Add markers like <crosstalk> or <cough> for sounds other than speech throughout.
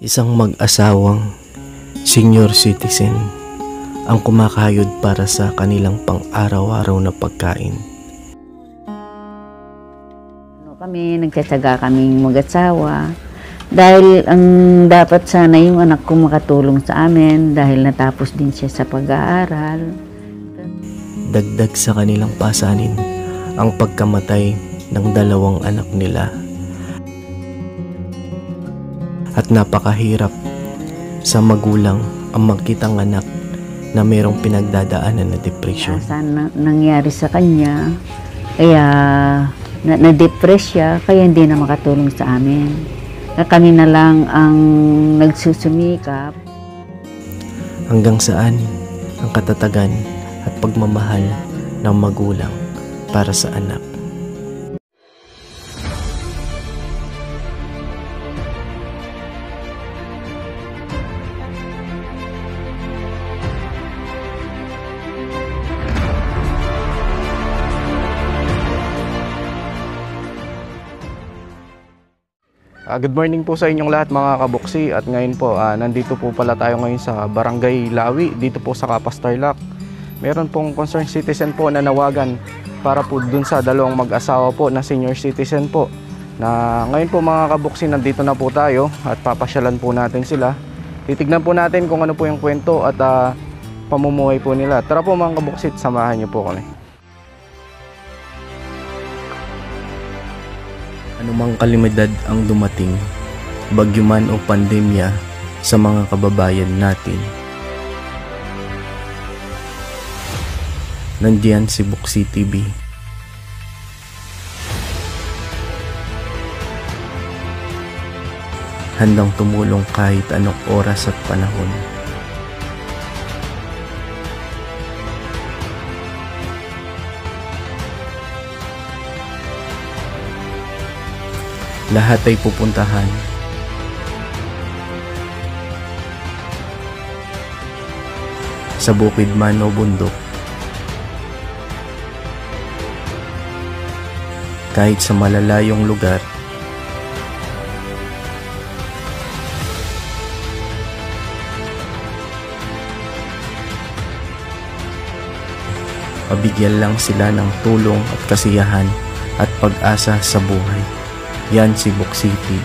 Isang mag-asawang senior citizen ang kumakayod para sa kanilang pang-araw-araw na pagkain. Ano kami, nagtsatsaga kaming mag-asawa. Dahil ang dapat sana yung anak ko makatulong sa amin dahil natapos din siya sa pag-aaral. Dagdag sa kanilang pasanin ang pagkamatay ng dalawang anak nila. At napakahirap sa magulang ang magkitang anak na mayroong pinagdadaanan na depresyon. Saan na, nangyari sa kanya, kaya na, na-depress siya, kaya hindi na makatulong sa amin. Na kami na lang ang nagsusumikap. Hanggang saan ang katatagan at pagmamahal ng magulang para sa anak. Ah, good morning po sa inyong lahat mga kabuksi at ngayon po ah, nandito po pala tayo ngayon sa Barangay Lawi dito po sa Kapas Tarlac. Meron pong concerned citizen po na nawagan para po dun sa dalawang mag-asawa po na senior citizen po. Na ngayon po mga kabuksi nandito na po tayo at papasyalan po natin sila. Titignan po natin kung ano po yung kwento at ah, pamumuhay po nila. Tara po mga kabuksi, samahan niyo po kami. Anumang kalimidad ang dumating, bagyo man o pandemya sa mga kababayan natin. Nandiyan si Buksi TV. Handang tumulong kahit anong oras at panahon. Lahat ay pupuntahan. Sa bukid man o bundok. Kahit sa malalayong lugar. Pabigyan lang sila ng tulong at kasiyahan at pag-asa sa buhay. Yan si Buksi TV.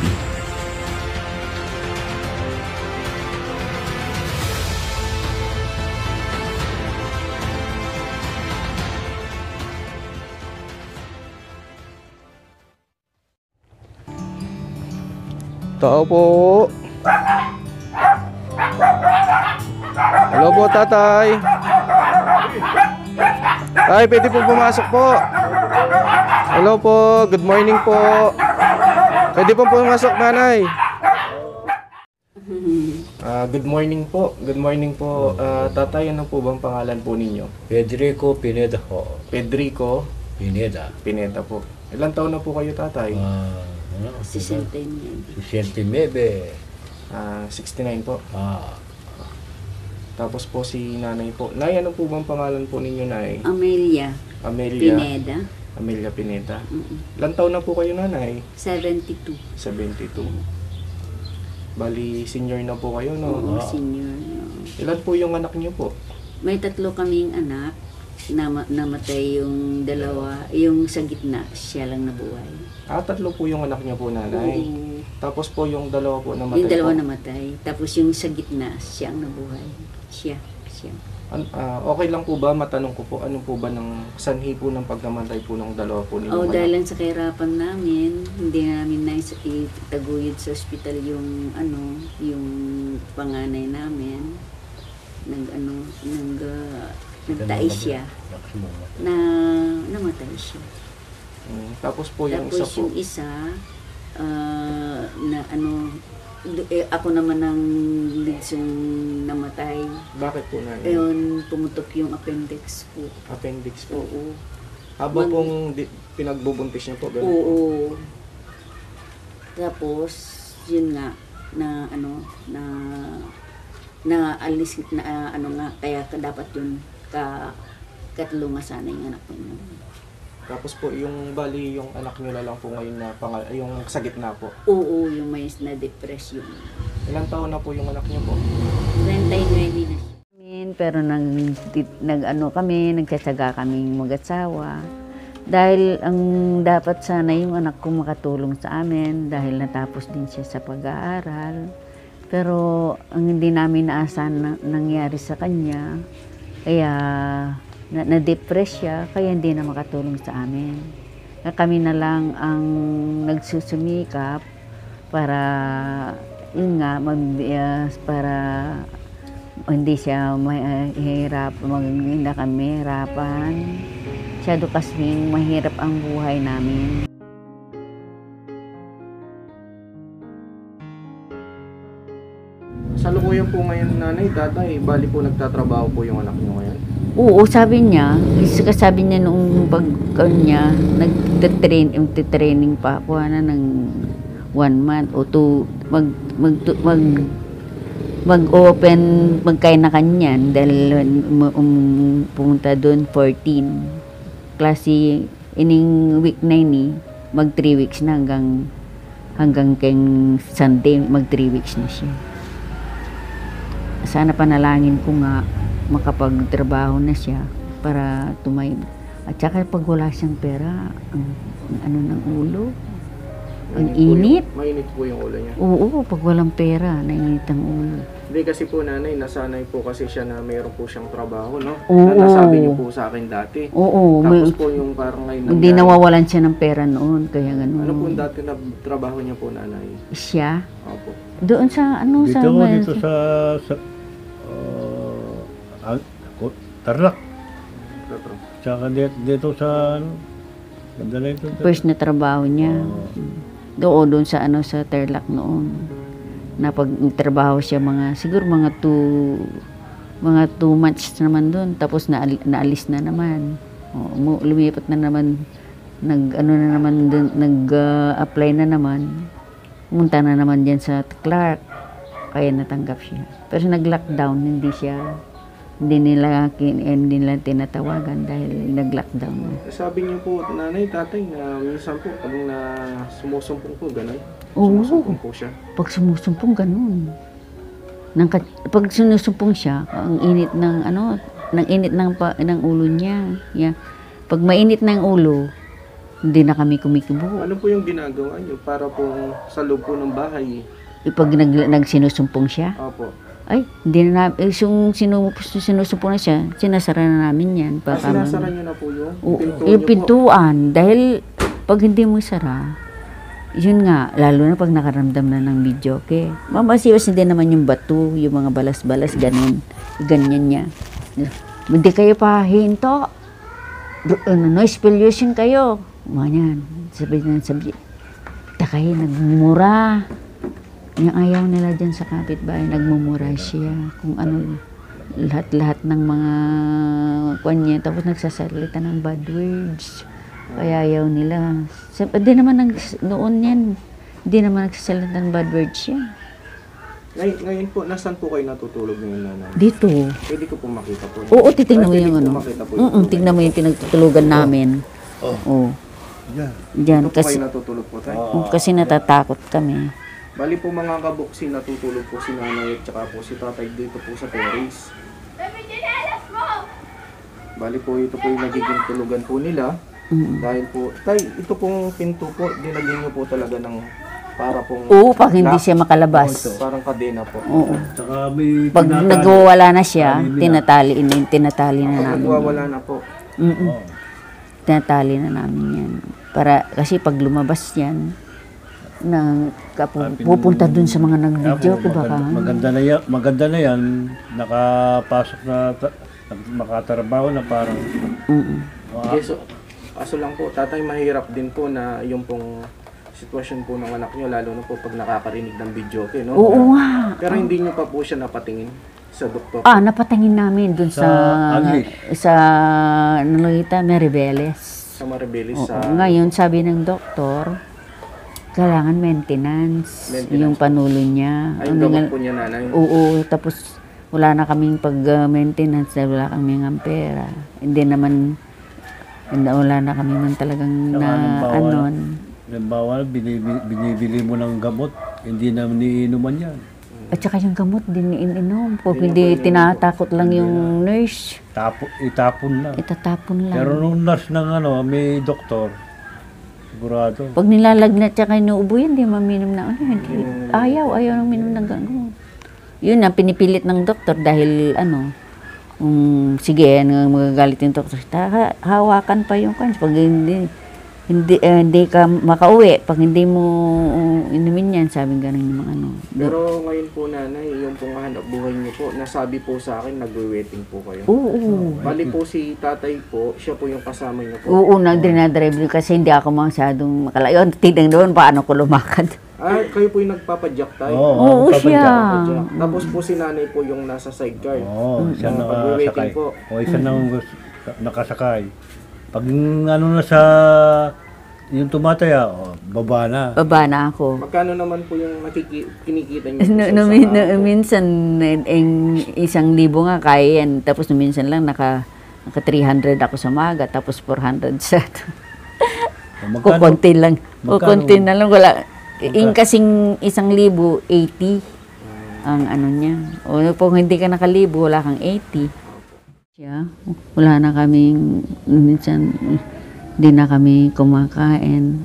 Tao po. Hello po, tatay. Tay, pwede po pumasok po. Hello po, good morning po. Pwede po pumasok, nanay. <laughs> Ah, good morning po. Good morning po. Ah, tatay, ano po bang pangalan po ninyo? Federico Pineda ho. Pedrico Pineda. Pineta po. Ilan taon na po kayo, tatay? Ah, ano? 69. 69. Ah, 69 po. Ah, Tapos po si nanay po. Nay, ano po bang pangalan po ninyo, nay? Amelia Amelia. Pineda, Amelia Pineta. mm, Ilan taon na po kayo, nanay? 72. 72. Bali, senior na po kayo, no? Oo, senior. no. Ilan po yung anak niyo po? May tatlo kaming anak. Nama, namatay yung dalawa. Yung sa gitna, siya lang nabuhay. Ah, tatlo po yung anak niyo po, nanay. Oo. Tapos po yung dalawa po namatay Yung dalawa po. namatay. Tapos yung sa gitna, siya ang nabuhay. Siya. Siya. An- ah, okay lang po ba, matanong ko po, ano po ba ng sanhi po ng pagnamatay po ng dalawa po ninyo? Oh, dahil lang sa kahirapan namin, hindi namin nais itaguyod sa ospital yung ano, yung panganay namin. Nag ano, nag uh, nagtae siya na namatay siya. Mm, tapos po yung Tapos isa po. yung isa ah, na ano eh, ako naman ang lidsong namatay. Bakit po nanay? Ayun, pumutok yung appendix ko. Appendix po. Oo. Habang Mag- pong di- pinagbubuntis niyo po, ganun po. Oo. Tapos, yun nga, na ano, na na alis na ano nga kaya ka dapat yun ka katlo nga sana yung anak ko yun. Tapos po yung bali yung anak niyo na lang po ngayon na pangal yung sa gitna po. Oo, yung may na-depress yung Ilang taon na po yung anak niyo po? 29 na siya. Pero nag, nag ano kami, nagtsatsaga kaming mag-asawa. Dahil ang dapat sana yung anak ko makatulong sa amin dahil natapos din siya sa pag-aaral. Pero ang hindi namin naasahan na, nangyari sa kanya, kaya na, na-depress siya, kaya hindi na makatulong sa amin. Kaya kami na lang ang nagsusumikap para yun nga mag, para hindi siya mahirap mag hindi kami mahirapan masyado kasing mahirap ang buhay namin Sa lukuyan po ngayon nanay, tatay, bali po nagtatrabaho po yung anak niyo ngayon. Oo, sabi niya, isa sabi niya nung pag ano niya, nagte-train, training pa ako na ng one month o two, mag, mag, mag, mag-open, magkaya na kanyan dahil um, um, pumunta doon 14. Klase, ining week na ini, mag 3 weeks na hanggang hanggang keng Sunday, mag 3 weeks na siya. Sana panalangin ko nga makapagtrabaho na siya para tumay. At saka pag wala siyang pera, ang, ang ano ng ulo. Ang Mainit po yung- init. mainit po yung ulo niya. Oo, pag walang pera, nainit ang ulo. Hindi kasi po nanay, nasanay po kasi siya na mayroon po siyang trabaho, no? Oo. Na nasabi niyo po sa akin dati. Oo, Tapos may, po yung parang ngayon hindi nangyari. nawawalan siya ng pera noon, kaya gano'n. Ano po dati na trabaho niya po nanay? Siya, Opo. doon sa ano sa... Dito ko, dito sa, sa ko- Tarlac. Tsaka dito, dito sa, ano, ganda na ito. First na trabaho niya. Oo. Doon, doon sa ano sa Tarlac noon. Napag-trabaho siya mga siguro mga two mga two months naman doon tapos na naalis na naman. O, lumipat na naman nag ano na naman dun, nag-apply na naman. Pumunta na naman diyan sa Clark. Kaya natanggap siya. Pero nag-lockdown, hindi siya hindi nila kin, eh, hindi nila tinatawagan dahil nag-lockdown na. Sabi niyo po, nanay, tatay, na minsan po, pag na sumusumpong po, gano'n. Oo. Sumusumpong po siya. Pag sumusumpong, ganun. Nang, pag sinusumpong siya, ang init ng ano, ng init ng, pa, ng ulo niya. Yeah. Pag mainit ng ulo, hindi na kami kumikibo. Ano po yung ginagawa niyo para po sa loob po ng bahay? Eh, Pag nag, nagsinusumpong siya, Opo. Ay, hindi na namin, eh, yung sinu, sinusumpong na siya, sinasara na namin yan. Ah, Baka sinasara mag- niyo na po yung pinto yung po. pintuan. Dahil pag hindi mo sara, yun nga, lalo na pag nakaramdam na ng video, okay? Mamasiwas din naman yung bato, yung mga balas-balas, ganun. Ganyan niya. Hindi kayo pa hinto. Do- Ano, noise pollution kayo. Manyan. Sabi na, sabi. Takay, nagmumura. Yung ayaw nila dyan sa kapitbahay, nagmumura siya. Kung ano, lahat-lahat ng mga kwan niya. Tapos nagsasalita ng bad words. Kaya ayaw nila. Siyempre, di naman nag, noon yan. Di naman nagsasalita ng bad words siya. Ngay- ngayon po, nasan po kayo natutulog ngayon, nanay? Dito. Pwede ko po makita po. Oo, titignan mo yung po ano. po Mm tignan mo yung pinagtutulugan namin. Oo. Yan. Diyan, Dito po kasi, kayo natutulog po tayo. oh, kasi natatakot kami. Bali po mga kabuksi, natutulog po si nanay at saka po si tatay dito po sa terrace. Bali po ito po yung nagiging tulugan po nila. Mm. Dahil po, tay, ito pong pinto po, dinagyan niyo po talaga ng para pong Oo, pag hindi siya makalabas. Parang kadena po. Oo. Tsaka may Pag tinatali. nagwawala na siya, tinatali, in- tinatali na Pag namin. nagwawala na po. Mm-mm. Oo. Tinatali na namin yan. Para, kasi pag lumabas yan, na kapu, Ah, pin- pupunta dun sa mga nag-video po, ko baka. maganda, maganda na yan, maganda na yan, nakapasok na, ta- makatrabaho na parang, Mm-mm. ah, Okay, so, kaso lang po, tatay mahirap din po na yung pong sitwasyon po ng anak nyo, lalo na po pag nakakarinig ng video, okay, no? Oo nga. Pero hindi nyo pa po siya napatingin sa doktor. Ah, napatangin namin dun sa, Sa Aglis. sa, Nalita, Meribeles. Sa Maribelis, Oo, sa... ngayon sabi ng doktor, kailangan maintenance, Maintenance. yung panulo niya. Ay, Ano gamot nga- po niya nanay. Oo, tapos wala na kaming pag-maintenance dahil wala kaming ang pera. Hindi naman, hindi, wala na kami man talagang Saka na halimbawa, anon. halimbawa, binibili, binibili mo ng gamot, hindi na niinuman yan. At saka yung gamot din iniinom. Pag Hindi hindi tinatakot lang yung nurse, Tapo, itapon lang. itatapon lang. Pero nung nurse ng ano, may doktor, sigurado. Pag nilalagnat tsaka inuubo yan, di maminom na ano. Hindi, ayaw, ayaw nang minom ng gamot. Yun ang pinipilit ng doktor dahil ano, um, sige, ano, magagalit yung doktor. "Ta- Hawakan pa yung kanya. Pag hindi, hindi, eh, hindi ka makauwi, pag hindi mo uh, inumin yan, sabi ganun yung mga ano. Pero ngayon po nanay, yung pong hanap buhay niyo po, nasabi po sa akin, nagwe-waiting po kayo. Oo, oo. Bali po si tatay po, siya po yung kasama niyo po. Oo, nang dinadrive din kasi hindi ako masyadong makalayo. Tignan doon paano ko lumakad. Ah, kayo po yung nagpapadyak tayo. Oo, papadyak. siya. Papadyak. Tapos po si nanay po yung nasa sidecar. Oo, siya Mm. nakasakay. Po. O, isa nang gus- nakasakay. Pag ano na sa yung tumataya, oh, baba na. Baba na ako. Magkano naman po yung nakiki- kinikita niyo No, no, min- no, minsan, eh, eh, isang libo nga kaya yan. Tapos no, minsan lang naka, naka 300 ako sa maga, tapos 400 sa... O, magkano? Kukunti lang. Magkano? Kukunti na lang. Wala. Yung kasing isang libo, 80 ang ano niya. O kung hindi ka nakalibo, wala kang 80. Siya, wala na kaming, minsan, hindi na kami kumakain.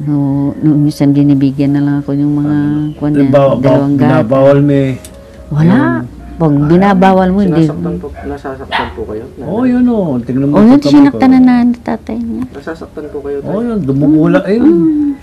No, no, minsan binibigyan na lang ako yung mga kwan niya, ba- dalawang gat. binabawal may... Wala. Pag binabawal mo, hindi. Sinasaktan po, nasasaktan po kayo? nanay? Oo, oh, yun o. Tingnan mo. O, yun, sinaktan na na ng tatay niya. Nasasaktan po kayo Oo, tayo? yun. Dumumula. Ayun.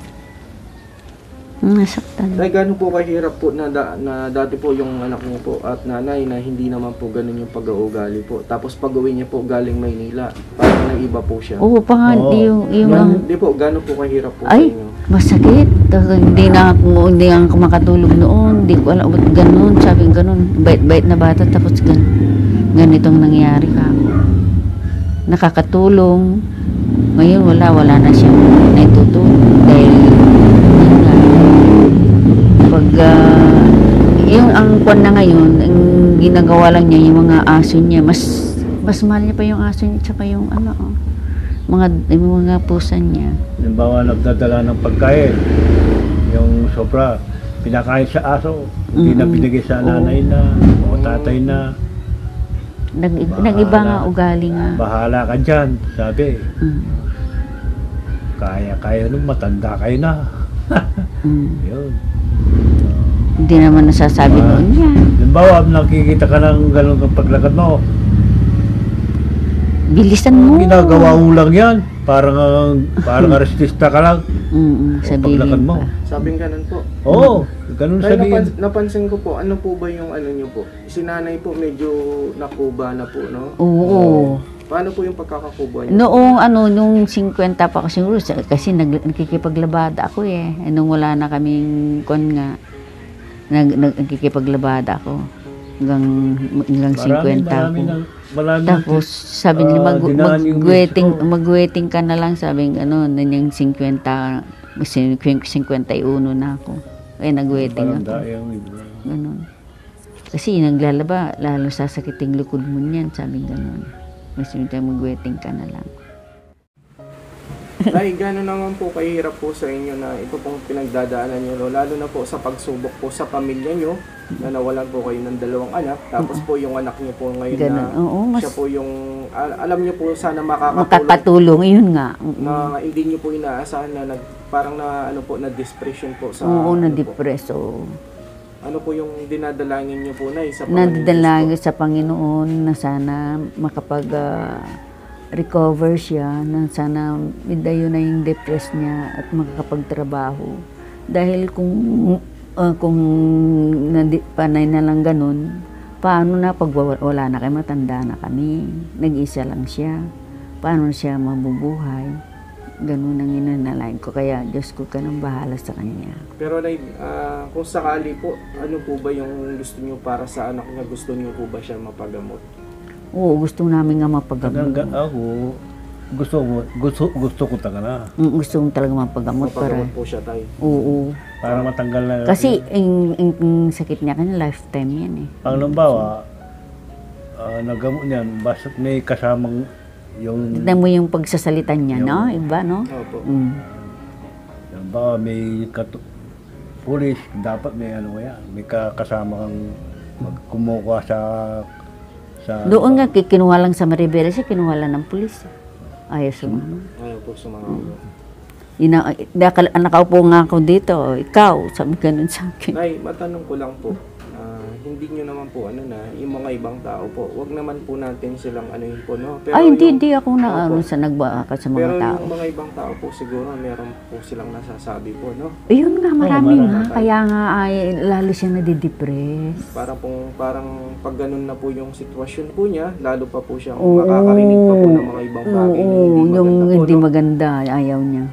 Nasaktan. Tay, gano'n po kahirap po na, da- na dati po yung anak niyo po at nanay na hindi naman po ganun yung pag-uugali po. Tapos pag-uwi niya po galing Maynila, parang nang iba po siya. Oo, pa nga, Oo. yung, yung, Gan- Hindi po, gano'n po kahirap po Ay, sa inyo? masakit. Talaga, Hindi na ako, hindi ako makatulog noon. Hindi ko alam, ba't ganun, sabi ganun. Bait-bait na bata, tapos gan, ganitong nangyari ka ako. Nakakatulong. Ngayon, wala, wala na siyang naitutulong. Dahil, yun nga, pag, ah, yung kwan na ngayon, ang ginagawa lang niya, yung mga aso niya, mas, mas mahal niya pa yung aso niya, tsaka yung ano, oh, mga, yung mga pusa niya. Halimbawa, nagdadala ng pagkain. Yung sobra, pinakain sa aso. Hindi na Mm-mm. binigay sa nanay na o tatay na. Nag, Bahala. nag-iba nga ugali nga. Bahala ka dyan. Sabi, Mm. kaya-kaya nung matanda kayo na. <laughs> Mm. Yun. Hindi naman nasasabi Ah. noon yan. Halimbawa, nakikita ka ng gano'n ng paglakad mo. Bilisan mo. Ginagawa mo lang yan. Parang, parang <laughs> artista ka lang. Mm, O, sabihin paglakad mo. pa. Sabing ganun po. Oo, ganun Tay, sabihin. napans- napansin ko po, ano po ba yung ano niyo po? Si nanay po medyo nakuba na po, no? Oo. Paano po yung pagkakakuba niyo? Noong ano, nung 50 pa ako siguro, kasi nag, nagkikipaglabada ako eh. Eh, Nung wala na kaming kon nga, nag, nag, nagkikipaglabada ako. Hanggang, hanggang 50 ako. marami, marami Tapos sabi nila mag, dinaan yung mag-waiting, gusto. mag-waiting ka na lang sabi ng ano, yung 50, sin- 51 na ako. Eh nag-waiting Parang ako. Ganun. Kasi naglalaba, lalo sasakiting likod mo niyan, sabi ganun. Mas mag-waiting ka na lang. <laughs> Tay, gano'n naman po kahirap po sa inyo na ito pong pinagdadaanan niyo, no? lalo na po sa pagsubok po sa pamilya niyo, na nawalan po kayo ng dalawang anak, tapos po yung anak niyo po ngayon Ganun. na Oo, mas siya po yung, al- alam niyo po sana makakatulong makapatulong, yun nga. Na hindi niyo po inaasahan na nag, parang na ano po na depression po sa Oo, ano po. na-depress. Oo. Ano po yung dinadalangin niyo po na sa Panginoon Nadadalangin Diyos sa Panginoon na sana makapag ah, recover siya, na sana midayo na yung depress niya at makakapagtrabaho. Dahil kung ah, kung nandi, panay na lang ganun, paano na pag wa- wala na kayo, matanda na kami, nag-isa lang siya, paano siya mabubuhay? Ganun ang inanalain ko. Kaya Diyos ko ka nang bahala sa kanya. Pero Nay, ah, kung sakali po, ano po ba yung gusto niyo para sa anak niya? Gusto niyo po ba siya mapagamot? Oo, gusto namin nga mapagamot. Hanggang ako, gusto ko, gusto, gusto ko talaga na. Mm, gusto kong talaga mapagamot para. Mapagamot po siya tayo. Oo. Para matanggal na. Kasi yung, yung, yung sakit niya kanya lifetime yan eh. Ang lambawa, uh, nagamot niyan, basta may kasamang yung, Tignan mo yung pagsasalita niya, no? Iba, no? Opo. Mm. lambawa may katu, pulis, dapat may ano kaya, may ka- kasama kang mag- kumukuha sa sa Doon nga, ki- kinuha lang sa Maribela siya, kinuha lang ng pulis. Ayaw sumama. Ayaw po sumama. Ina, nakal, nakaupo nga ako dito, ikaw, sabi ganun sa akin. Nay, matanong ko lang po. Hindi nyo naman po ano na, yung mga ibang tao po, wag naman po natin silang anuhin po, no? Ay, hindi, yung- hindi ako na ano sa nagbaka sa mga Pero tao. yung mga ibang tao po siguro, meron po silang nasasabi po, no? Ayun nga, marami marami. nga. Kaya nga ay lalo siyang nadidepress. Parang pong, parang pag ganun na po yung sitwasyon po niya, lalo pa po siyang Oo. makakarinig pa po ng mga ibang bagay na Oo, hindi yung maganda po, hindi no? maganda, ayaw niya.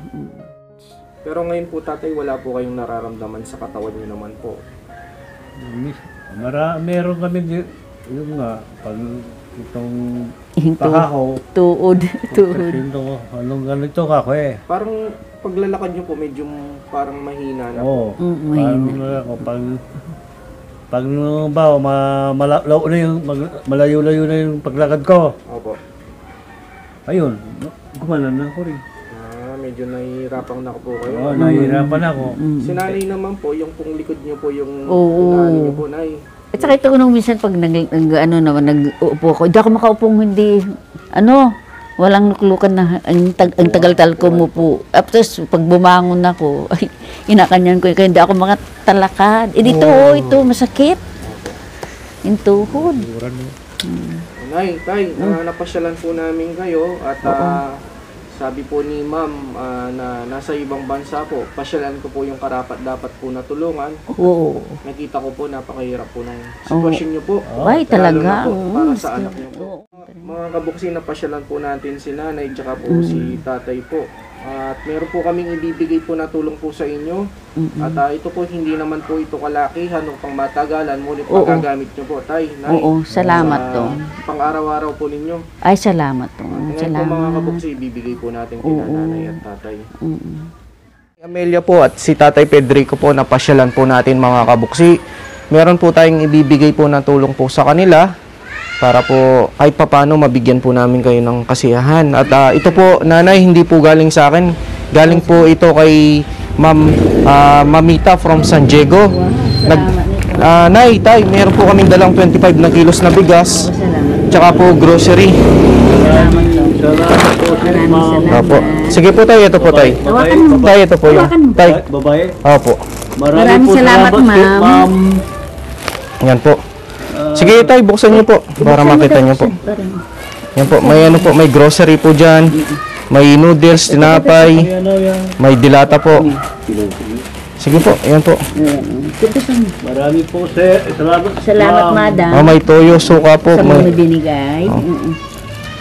Pero ngayon po tatay, wala po kayong nararamdaman sa katawan niyo naman po. Mara, meron kami di- yung nga pag itong pakako, tuod, <laughs> tuod. presinto, anong ganito kako eh. Parang paglalakad niyo po medyo parang mahina na po. Oo. Mm, Parang mahina. ano ako, pag pag no, ba, ma, malayo na yung mag- malayo-layo na yung paglakad ko. Opo. Ayun, gumanan na ako rin. Medyo nahihirapan na po kayo. Oo, nahihirapan ako. Mm. Si nanay naman po, yung pong likod niyo po yung Oo. unahan niyo po, nay. At saka ito nung minsan pag nag, nag ano naman, nag-uupo ko, hindi ako makaupong hindi, ano, walang nuklukan na, ang, tag, ang tagal-tal ko mo po. Tapos pag bumangon ako, <laughs> ay, inakanyan ko, kaya hindi ako makatalakad. Eh dito, oh, ito, masakit. Yung tuhod. Na. Nay, tay, ah, napasyalan po namin kayo at ah, sabi po ni ma'am ah, na nasa ibang bansa po, pasyalan ko po yung karapat dapat po na tulungan. Oo. Nakita ko po napakahirap po ng sitwasyon niyo po. Ay, Lalo talaga. na po Oo. para sa anak niyo po. Mga kabuksi, napasyalan po natin si nanay tsaka po Mm. si tatay po. At meron po kaming ibibigay po na tulong po sa inyo. Mm-mm. At ah, ito po hindi naman po ito kalakihan o pang matagalan, ngunit Oo. magagamit nyo po. Tay, nay. Oo, salamat sa to. Pang-araw-araw po ninyo. Ay, salamat to. Ngayon po mga Salamat. kabuksi, ibibigay po natin kina Oo. nanay at tatay. Mm-mm. Amelia po at si Tatay Pedrico po napasyalan po natin mga kabuksi. Meron po tayong ibibigay po na tulong po sa kanila para po kahit papano mabigyan po namin kayo ng kasiyahan. At ah, ito po, nanay, hindi po galing sa akin. Galing po ito kay Ma'am ah, Mamita from San Diego. Nag, ah, nay, tay, meron po kaming dalang 25 na kilos na bigas. Tsaka po grocery. Salamat po, salamat. Opo. Sige po tay, ito po tay. Hawakan mo. Tay, ito po yung. Hawakan mo. Tay, Babae, opo. Maraming po salamat, ma'am. Yan po. Sige tay, buksan niyo po para makita niyo po. Yan po, may ano po, may grocery po dyan. May noodles, tinapay, may dilata po. Sige po, yan po. Marami po, sir. Salamat, Salamat, ma'am. madam. Ah, may toyo, suka po. sa mga May, binigay. Mm-mm.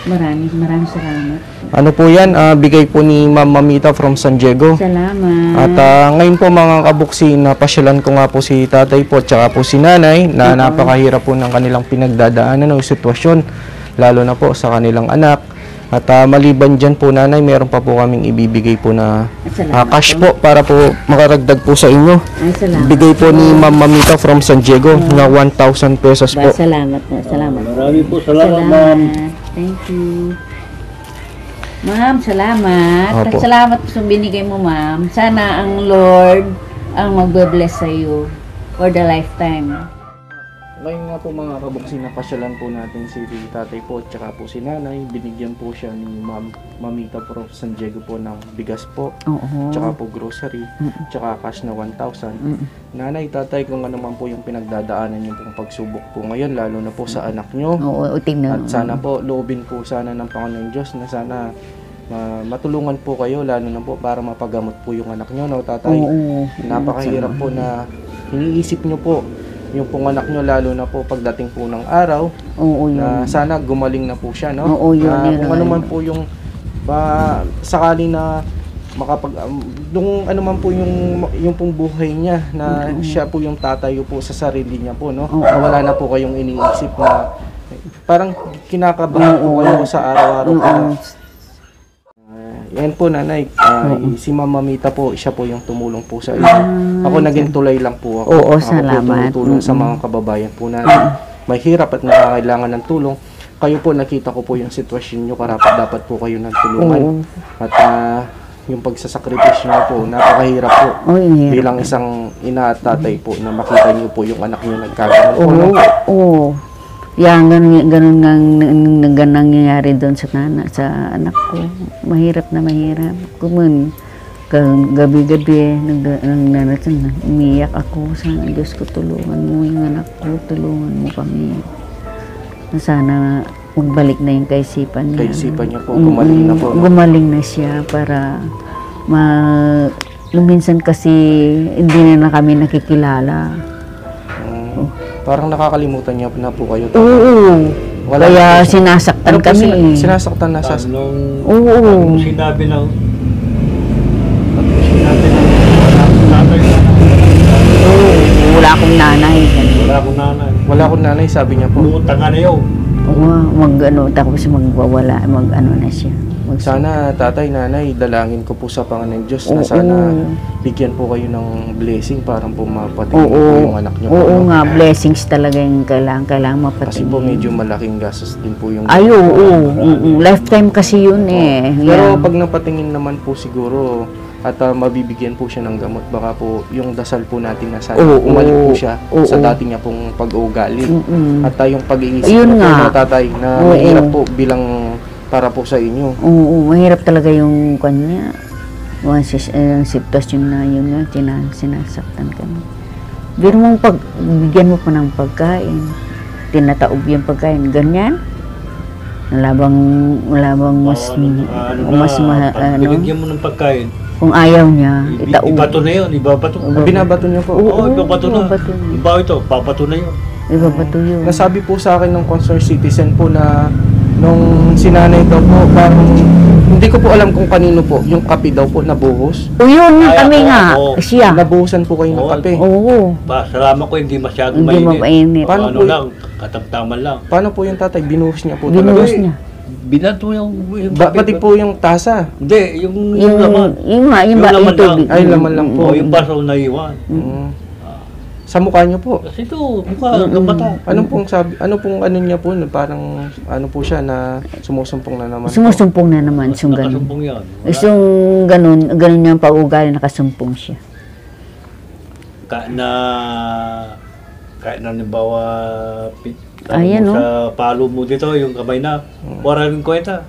Maraming, maraming salamat. Ano po yan, ah, bigay po ni Ma'am Mamita from San Diego. Salamat. At ah, ngayon po mga kabuksi, napasyalan ko nga po si tatay po at saka po si nanay na napakahirap po ng kanilang pinagdadaanan ng sitwasyon, lalo na po sa kanilang anak. At ah, maliban dyan po nanay, meron pa po kaming ibibigay po na salamat cash po para po makaragdag po sa inyo. Ay, salamat. Bigay po ni Ma'am Mamita from San Diego na 1,000 pesos Ba, po. salamat na, salamat. Marami po salamat, ma'am. Thank you. Ma'am, salamat. Opo. Salamat sa binigay mo, ma'am. Sana ang Lord ang magbe-bless sa iyo for the lifetime. Ngayon nga po mga kabuksi, napasyalan po natin si tatay po at saka po si nanay. Binigyan po siya ni Ma'am Mamita from San Diego po ng bigas po. Oo. Tsaka po grocery, tsaka cash na 1,000. Nanay, tatay, kung ano man po yung pinagdadaanan niyo pong pagsubok po ngayon, lalo na po sa anak nyo. Oo, o, tingnan. At sana po, loobin po sana ng Panginoon Diyos na sana ma- matulungan po kayo, lalo na po para mapagamot po yung anak nyo, no, tatay? Oo. Napakahirap po na iniisip nyo po yung pong anak nyo, lalo na po pagdating po ng araw, Oo, yun. na sana gumaling na po siya, no? Oo, yun, Na yun kung ano ano. man po yung ba, sakali na makapag um, nung ano man po yung yung pong buhay niya na siya po yung tatayo po sa sarili niya po no na wala na po kayong iniisip na parang kinakabahan po kayo sa araw-araw po na, yan po nanay Ah, si Mama Mita po siya po yung tumulong po sa inyo ako naging tulay lang po ako Ah, Oo, ako po salamat. tumutulong sa mga kababayan po natin may hirap at nakakailangan ng tulong kayo po nakita ko po yung sitwasyon nyo karapat dapat po kayo ng tulungan Oo. at ah, yung pagsasakripisyo niyo po, napakahirap po. Oh, hirap. Bilang isang ina at tatay po na makita niyo po yung anak niyo nagkakaroon. Oo, oo. Yan, ganun, ganun nga ang ang- ang ang nangyayari doon sa nana, sa anak ko. Mahirap na mahirap. Kumun, gabi-gabi, nag, umiyak ako. Sana, Diyos ko, tulungan mo yung anak ko, tulungan mo kami. Na Sana magbalik na yung kaisipan niya. Kaisipan niya po, gumaling na po. Gumaling na siya para ma... nung minsan kasi hindi na, na kami nakikilala. Parang nakakalimutan niya na po kayo. Oo. Wala Kaya siya. sinasaktan Ano po kami. eh. sinasaktan na sa... Nung, Oo. nung sinabi ng nung sinabi ng tatay na Oo, wala akong nanay. wala akong nanay. Wala akong nanay, sabi niya po. Luutang nga na yun. Oo, mag ano, tapos magwawala, mag ano na siya. Mag, Sana tatay, nanay, dalangin ko po sa Panginoon Diyos na Oo. sana bigyan po kayo ng blessing para po mapatingin Oo, po yung anak niyo. oo po, no? nga, blessings talaga yung kailangan, kailangan Kasi mapatingin. po medyo malaking gastos din po yung... Ay, oo, oo. lifetime kasi yun eh. Pero Yan. pag napatingin naman po siguro at ah, mabibigyan po siya ng gamot, baka po yung dasal po natin na sana Oo, umalik po siya oo. sa dati niya pong pag-uugali. Mm-mm. At tayong pag-iisip Ayun na po nga. na tatay na Oo. mahirap po bilang para po sa inyo. Oo, mahirap talaga yung kanya. Mga sis, eh, sitwasyon na yun nga, tina, sinasaktan kami. Pero mong pag, bigyan mo pa ng pagkain, tinataob yung pagkain, ganyan. Labang, labang mas, Oo, ano, ano na, mas ma, pag ano, binigyan mo ng pagkain, kung ayaw niya, itaob. ibato na yun, ibabato. Binabato niyo po. Oo, ibabato na. ibabato na. Iba ito, babato na yun. Ibabato yun. Nasabi po sa akin ng concerned citizen po na nung sinanay daw po, parang hindi ko po alam kung kanino po, yung kape daw po nabuhos. O yun Ay, kami ako, nga, ako. siya. Nabuhusan po kayo ng Oo. kape. Oo, Ba, salamat ko hindi masyado hindi mainit. mapainit. Paano ano po- lang, katamtaman lang. Paano po yung tatay? Binuhos niya po Binuhos talaga. niya. Binato yung... yung Ba, pati po yung tasa. Hindi, yung, yung, Yung, laman. yung nga, yung, Yung ba, laman yung tubig. lang. Ay, laman lang po. Oo, yung baso na iwan. Mm. Sa mukha niyo po. Kasi ito, mukha, kamata. Anong pong sabi, ano pong ano niya po, na parang ano po siya na sumusumpong na naman po. Sumusumpong na naman, yung ganun. Nakasumpong yan. Yung ganun, ganun yung pag-ugali, nakasumpong siya. Ka, na... Kahit na nimbawa... pi- Ayan, no? Sa palo mo dito, yung kamay na. Wala rin kwenta.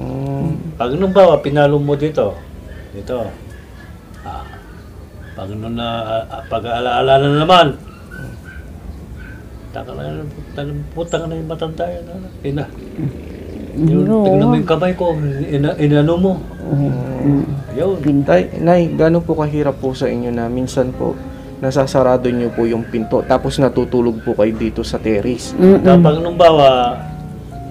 Mm. Pag nung bawa, pinalo mo dito. Dito. Pag nung na, ah, pag alaala na naman. Taka na, putang na yung matanda yan. ano. Ina. Tignan mo yung kamay ko, ina, inano mo. Ayun. Tay, nay, gaano po kahirap po sa inyo na minsan po nasasarado niyo po yung pinto tapos natutulog po kayo dito sa terrace. Mm-mm. Kapag nung bawa,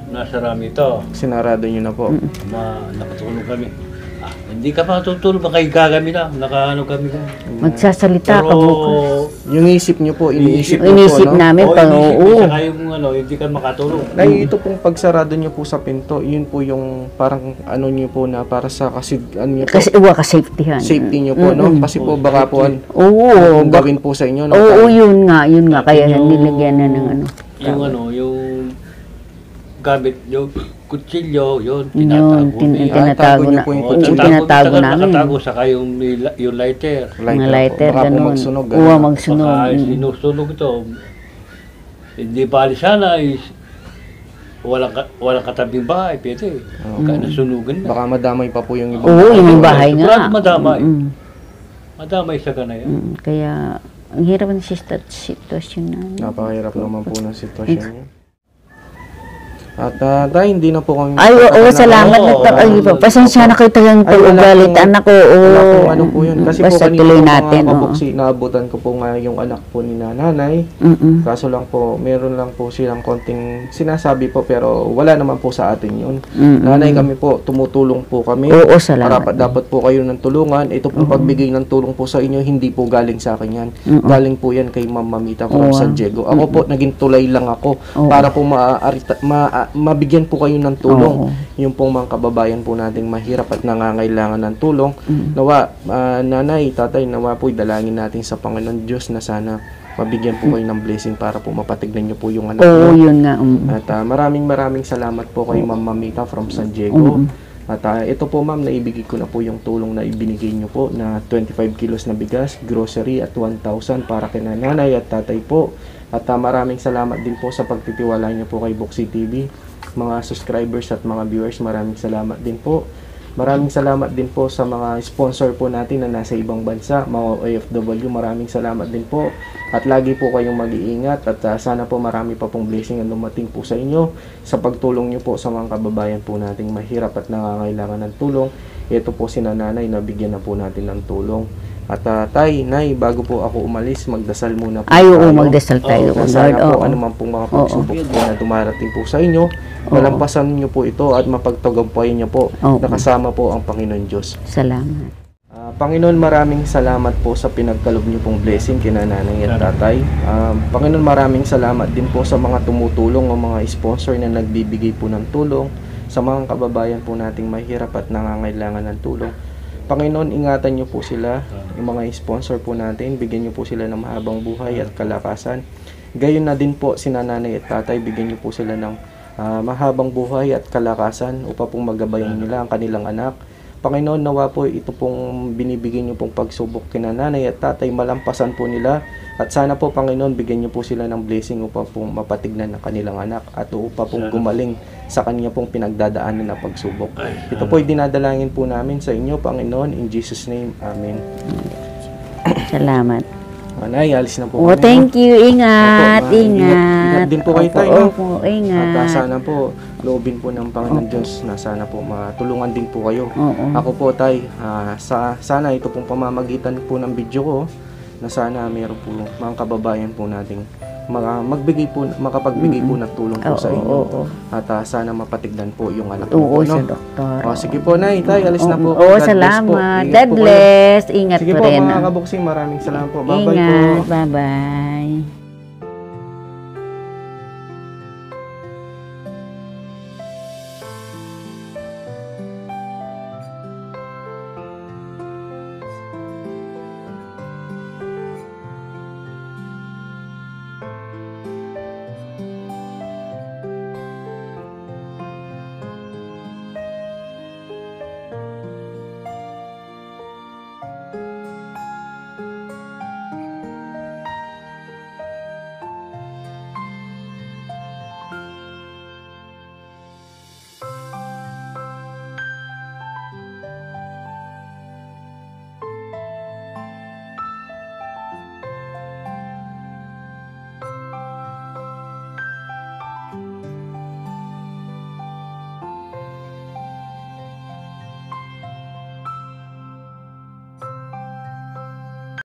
nasa rami ito, Sinarado niyo na po. ma, nakatulog kami. Ah, hindi ka matutulog, makahiga kami na, nakaano kami na. Magsasalita ka bukas. Yung isip niyo po, iniisip niyo Inisip po, no? namin Oo, pag inisip ko, oo. yung ano, hindi ka makatulog. Nay, ito pong pagsarado niyo po sa pinto, yun po yung parang ano niyo po na para sa kasi ano niyo po, Kasi uwa ka safety yan. safety niyo po, no? Kasi po baka po an, Oo, kung bak- gawin po sa inyo, no? oo, yun nga, yun nga. Kaya Yung- nilagyan na ng ano. Yung ano, yung gamit, yung kutsilyo, yun, Yun, tinatago. tin- niya. Tago tinatago niyo na. po yung Oo, kutsilyo. tinatago taka- namin. Nakatago saka yung, may la- yung lighter. Mga lighter, Baka po ganun. magsunog. Uwa magsunog. Baka Mm. sinusunog ito. Hindi bali sana is walang, ka- walang katabing bahay, pwede. Kaya nasunugan na. Baka madamay pa po yung ibang Oo, yung bahay Sigurado nga. madamay. Mm, Madamay sa ganaya. mm. Kaya, ang hirap ng sitwa- sitwasyon namin. Napakahirap naman po ng sitwasyon niyo. At uh, dahil hindi na po kami... Ay, oo, salamat Oo, na Ay, oo. pasensya na kayo talagang pag-ugalit, anak ko. Oo. Ano po yun. Kasi po Basta kanina tuloy po natin. mga oo. kabuksi, naabutan ko po nga yung anak po ni nanay. Mm-mm. Kaso lang po, meron lang po silang konting sinasabi po pero wala naman po sa atin yun. Mm-mm. Nanay kami po, tumutulong po kami. Oo, salamat. Dapat, dapat po kayo ng tulungan. Ito pong pagbigay ng tulong po sa inyo, hindi po galing sa akin yan. Mm-mm. Galing po yan kay Ma'am Mamita from Oo. San Diego. Ako po, naging tulay lang ako para po maaarita, ma, mabigyan po kayo ng tulong. Oo. Yung pong mga kababayan po nating mahirap at nangangailangan ng tulong. Mm. Nawa, ah, nanay, tatay, nawa po dalangin natin sa Panginoon Diyos na sana mabigyan po kayo ng blessing para po mapatignan niyo po yung anak Oo, niyo. yun nga. mm. At ah, maraming maraming salamat po kay Ma'am Mamita from San Diego. Mm. At ah, ito po ma'am, naibigay ko na po yung tulong na ibinigay nyo po na 25 kilos na bigas, grocery at 1,000 para kina nanay at tatay po. At ah, maraming salamat din po sa pagtitiwala nyo po kay Boxy TV. Mga subscribers at mga viewers, maraming salamat din po. Maraming salamat din po sa mga sponsor po natin na nasa ibang bansa, mga OFW. Maraming salamat din po. At lagi po kayong mag-iingat at ah, sana po marami pa pong blessing ang dumating po sa inyo sa pagtulong nyo po sa mga kababayan po nating mahirap at nangangailangan ng tulong. Ito po si nanay na bigyan na po natin ng tulong. At ah, tay, nay, bago po ako umalis, magdasal muna po Ay, oo, tayo. magdasal tayo, Lord. sana po Oo. ano man pong mga pagsubok po na dumarating po sa inyo, malampasan niyo po ito at mapagtagumpayan niyo po Oo. nakasama po ang Panginoon Diyos. Salamat. Ah, Panginoon, maraming salamat po sa pinagkalob niyo pong blessing kina nanay at tatay. Ah, Panginoon, maraming salamat din po sa mga tumutulong o mga sponsor na nagbibigay po ng tulong sa mga kababayan po nating mahirap at nangangailangan ng tulong. Panginoon, ingatan niyo po sila, yung mga sponsor po natin, bigyan niyo po sila ng mahabang buhay at kalakasan. Gayon na din po si nanay at tatay, bigyan niyo po sila ng ah, mahabang buhay at kalakasan upang pong magabayan nila ang kanilang anak. Panginoon, nawa po ito pong binibigyan niyo pong pagsubok kina nanay at tatay, malampasan po nila. At sana po, Panginoon, bigyan niyo po sila ng blessing upang pong mapatignan ng kanilang anak at upang pong gumaling sa kanya pong pinagdadaanan na pagsubok. Ito po ay dinadalangin po namin sa inyo, Panginoon, in Jesus' name. Amen. <coughs> Salamat. Nanay, alis na po Oh, kami, thank you. Ingat, Opo, ingat- ingat. ingat din po kayo, Opo, tayo? Opo, At ah, ingat. sana po, loobin po ng Panginoon Diyos na sana po matulungan din po kayo. Oo. Ako po tay, ah, sa, sana ito pong pamamagitan po ng video ko na sana meron po mga kababayan po nating mga magbigay po makapagbigay po ng tulong po Oo, sa inyo. oo, oo. At ah, sana mapatignan po yung anak Oo, po, sa no? doktor. Oh, sige po, Nay. Tay, alis na po. Oo, God bless po. salamat. Ingat God po kayo. bless. Ingat Sige pa po, rin. mga kabuksing. Maraming salamat po. Bye-bye po. Ingat. Bye-bye.